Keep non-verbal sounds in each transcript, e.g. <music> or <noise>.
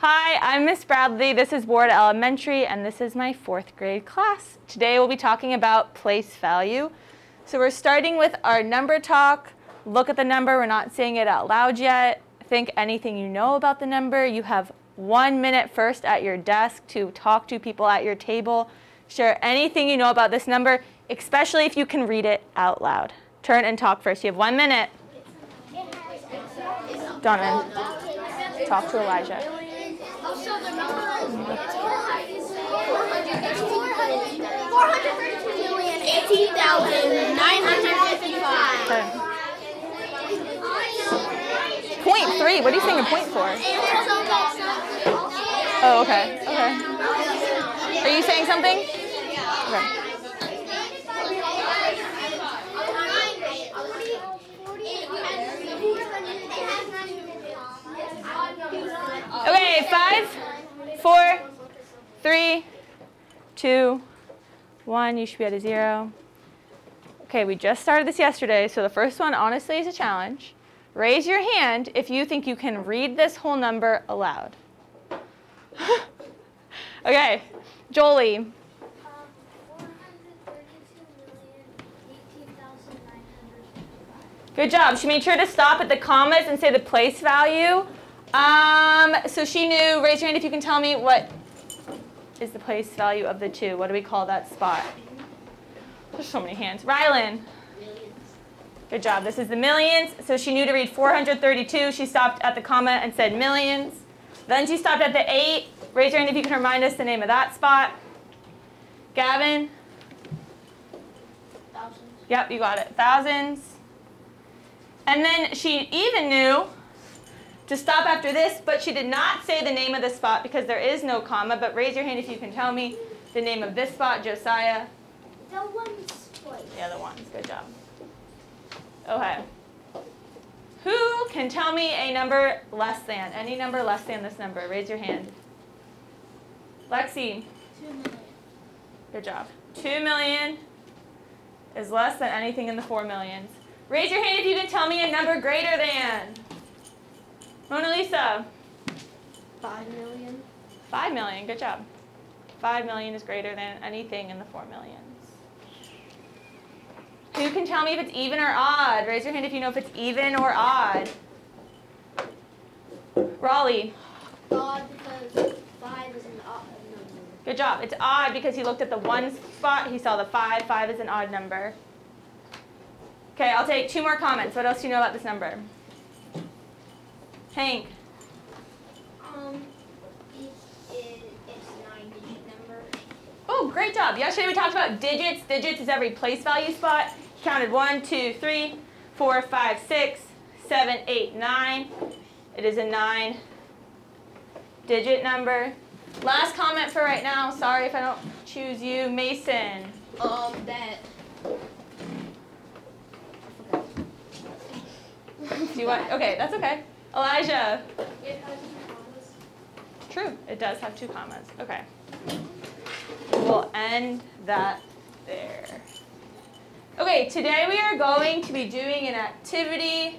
Hi, I'm Miss Bradley. This is Ward Elementary, and this is my fourth grade class. Today we'll be talking about place value. So we're starting with our number talk. Look at the number. We're not saying it out loud yet. Think anything you know about the number. You have one minute first at your desk to talk to people at your table. Share anything you know about this number, especially if you can read it out loud. Turn and talk first. You have one minute. Donovan, talk to Elijah. Eighteen thousand nine hundred fifty-five. Point three. What are you saying a point for? Oh, okay. Okay. Are you saying something? Okay. Okay, five, four, three, two, one. You should be at a zero. Okay, we just started this yesterday, so the first one honestly is a challenge. Raise your hand if you think you can read this whole number aloud. <laughs> okay, Jolie. Good job. She made sure to stop at the commas and say the place value. Um, so she knew, raise your hand if you can tell me what is the place value of the two. What do we call that spot? There's so many hands. Rylan. Good job. This is the millions. So she knew to read 432. She stopped at the comma and said millions. Then she stopped at the 8. Raise your hand if you can remind us the name of that spot. Gavin. Thousands. Yep, you got it. Thousands. And then she even knew to stop after this, but she did not say the name of the spot because there is no comma. But raise your hand if you can tell me the name of this spot, Josiah. The one's place. The other ones. Good job. Okay. Who can tell me a number less than? Any number less than this number? Raise your hand. Lexi. Two million. Good job. Two million is less than anything in the four millions. Raise your hand if you can tell me a number greater than. Mona Lisa. Five million. Five million. Good job. Five million is greater than anything in the four millions. Who can tell me if it's even or odd? Raise your hand if you know if it's even or odd. Raleigh. Odd because five is an odd number. Good job. It's odd because he looked at the one spot, he saw the five. Five is an odd number. Okay, I'll take two more comments. What else do you know about this number? Hank. Um, it, it, it's nine digit number. Oh, great job. Yesterday we talked about digits. Digits is every place value spot. Counted one, two, three, four, five, six, seven, eight, nine. It is a nine digit number. Last comment for right now. Sorry if I don't choose you. Mason. Um, that. Do you want? Okay, that's okay. Elijah. It has commas. True, it does have two commas. Okay. We'll end that there. Okay, today we are going to be doing an activity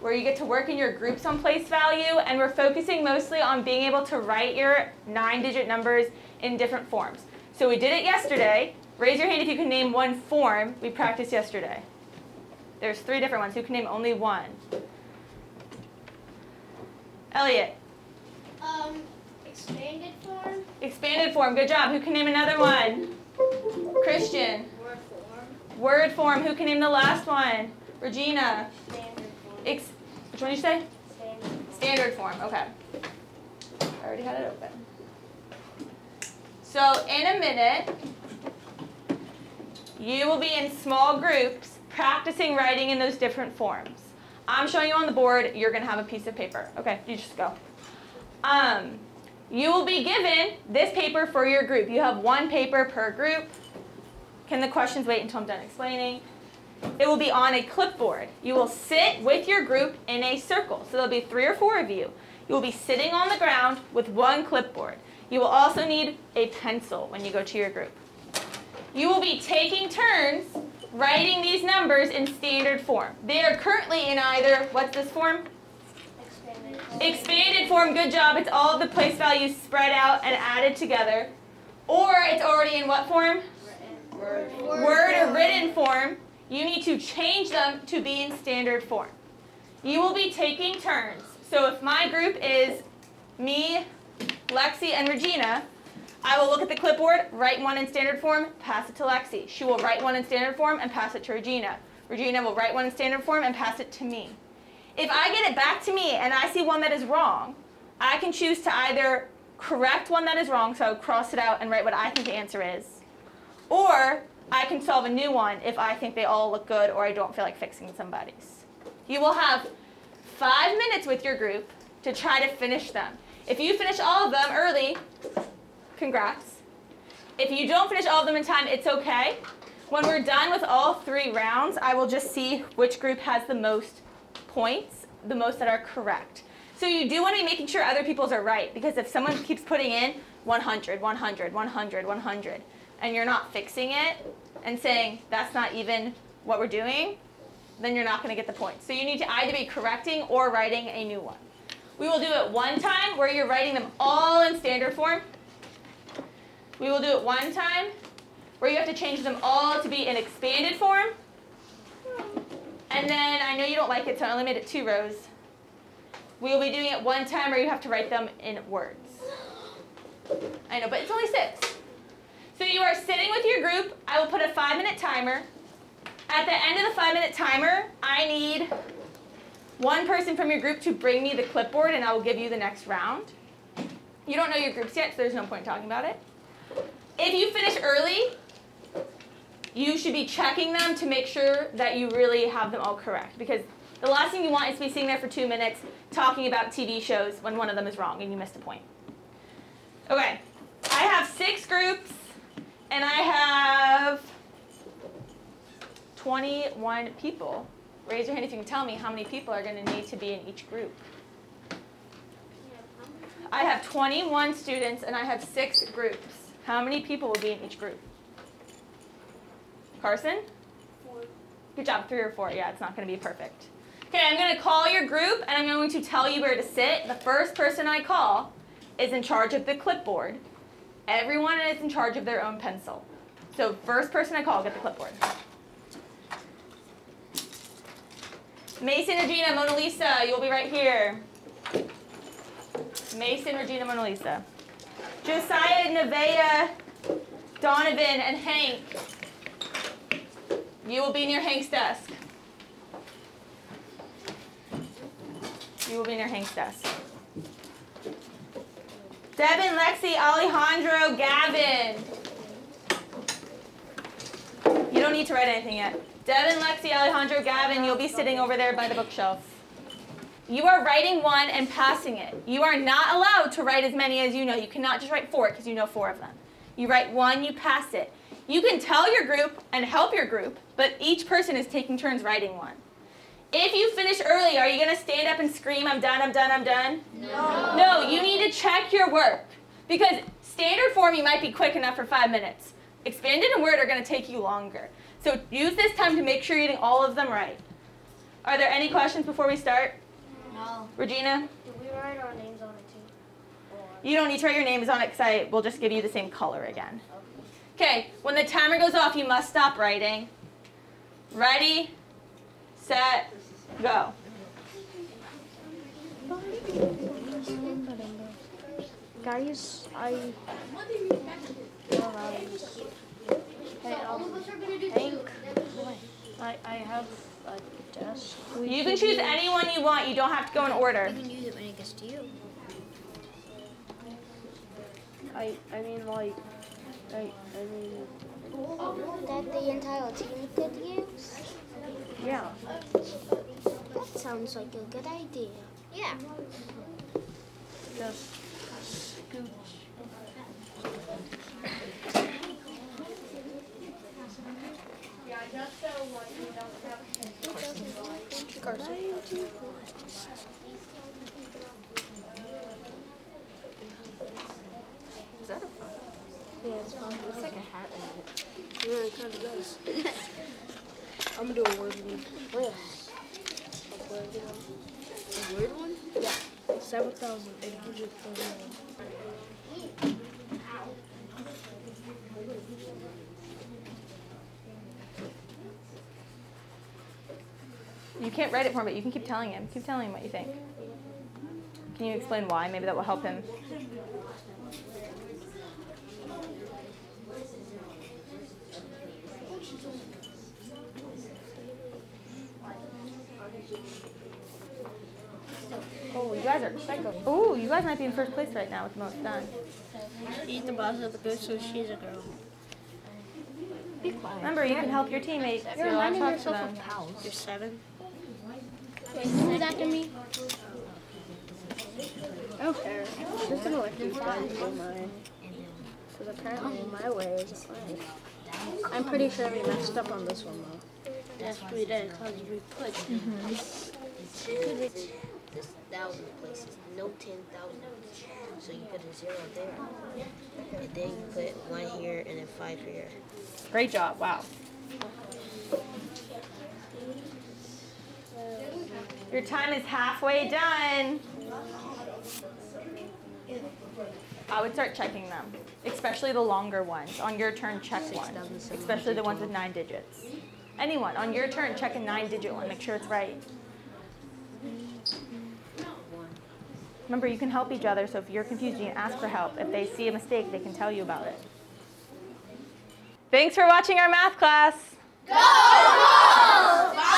where you get to work in your groups on place value, and we're focusing mostly on being able to write your nine-digit numbers in different forms. So we did it yesterday. Raise your hand if you can name one form we practiced yesterday. There's three different ones. Who can name only one? Elliot. Um, expanded form. Expanded form, good job. Who can name another one? Christian. Word form. Word form, who can name the last one? Regina. Standard form. Ex which one did you say? Standard. Standard form, okay. I already had it open. So in a minute, you will be in small groups practicing writing in those different forms. I'm showing you on the board, you're gonna have a piece of paper. Okay, you just go. Um, you will be given this paper for your group. You have one paper per group. Can the questions wait until I'm done explaining? It will be on a clipboard. You will sit with your group in a circle. So there'll be three or four of you. You will be sitting on the ground with one clipboard. You will also need a pencil when you go to your group. You will be taking turns writing these numbers in standard form. They are currently in either, what's this form? Expanded form. Expanded form, good job. It's all the place values spread out and added together. Or it's already in what form? Word. Word or written form. You need to change them to be in standard form. You will be taking turns. So if my group is me, Lexi, and Regina, I will look at the clipboard, write one in standard form, pass it to Lexi. She will write one in standard form and pass it to Regina. Regina will write one in standard form and pass it to me. If I get it back to me and I see one that is wrong, I can choose to either correct one that is wrong, so cross it out and write what I think the answer is, or I can solve a new one if I think they all look good or I don't feel like fixing somebody's. You will have five minutes with your group to try to finish them. If you finish all of them early, congrats. If you don't finish all of them in time, it's okay. When we're done with all three rounds, I will just see which group has the most points, the most that are correct. So you do want to be making sure other people's are right because if someone keeps putting in 100, 100, 100, 100, and you're not fixing it and saying that's not even what we're doing, then you're not going to get the points. So you need to either be correcting or writing a new one. We will do it one time where you're writing them all in standard form. We will do it one time where you have to change them all to be in expanded form. And then I know you don't like it, so I only made it two rows. We will be doing it one time where you have to write them in words. I know, but it's only six. So you are sitting with your group. I will put a five minute timer. At the end of the five minute timer, I need one person from your group to bring me the clipboard and I will give you the next round. You don't know your groups yet, so there's no point talking about it. If you finish early, you should be checking them to make sure that you really have them all correct because the last thing you want is to be sitting there for two minutes talking about TV shows when one of them is wrong and you missed a point. Okay, I have six groups and I have 21 people. Raise your hand if you can tell me how many people are going to need to be in each group. I have 21 students and I have six groups. How many people will be in each group? Carson? Four. Good job, three or four. Yeah, it's not going to be perfect. Okay, I'm going to call your group and I'm going to tell you where to sit. The first person I call is in charge of the clipboard. Everyone is in charge of their own pencil. So first person I call, get the clipboard. Mason, Regina, Mona Lisa, you'll be right here. Mason, Regina, Mona Lisa. Josiah, Nevaeh, Donovan, and Hank. You will be near Hank's desk. You will be near Hank's desk. Devin, Lexi, Alejandro, Gavin. You don't need to write anything yet. Devin, Lexi, Alejandro, Gavin, you'll be sitting over there by the bookshelf. You are writing one and passing it. You are not allowed to write as many as you know. You cannot just write four because you know four of them. You write one, you pass it. You can tell your group and help your group, but each person is taking turns writing one. If you finish early, are you going to stand up and scream, I'm done, I'm done, I'm done? No. No, you need to check your work. Because standard form, you might be quick enough for five minutes. Expanded and Word are going to take you longer. So use this time to make sure you're getting all of them right. Are there any questions before we start? No. Regina? Do we write our names on it too? You don't need to write your names on it because I will just give you the same color again. Okay, when the timer goes off, you must stop writing. Ready, set, go. Guys, I. Alright. Hey, um, Hank, I, I have a desk. We You can choose use- anyone you want. You don't have to go in order. You can use it when it gets to you. I, I mean, like, I, I mean, that the entire team could use? yeah. That sounds like a good idea. Yeah. Just scooch. Is that a Yeah, it's fine. Looks like a hat in it. Yeah, it kind of does. I'm gonna do a word one. Oh, yeah. A word one. A weird one? Yeah. seven thousand eight hundred thirty-one. You can't write it for him, but you can keep telling him. Keep telling him what you think. Can you explain why? Maybe that will help him. Oh, you guys are psycho. Oh, you guys might be in first place right now with the most done. She's the boss of the group, so she's a girl. Be quiet. Remember, you can help your teammates. You're You're allowed to reminding yourself of pals. You're seven. Wait, who's after me? Oh. I don't care. I'm just gonna let these guys do mine. Because apparently my way is right. I'm pretty sure we messed up on this one though. Yes, we did, because we put This thousand places, no ten thousand. So you put a zero there. And then you put one here and then five here. Great job. Wow. Your time is halfway done. I would start checking them, especially the longer ones. On your turn, check one, especially the ones with nine digits. Anyone, on your turn, check a nine digit one. Make sure it's right. Remember, you can help each other, so if you're confused, you can ask for help. If they see a mistake, they can tell you about it. Thanks for watching our math class. Bye.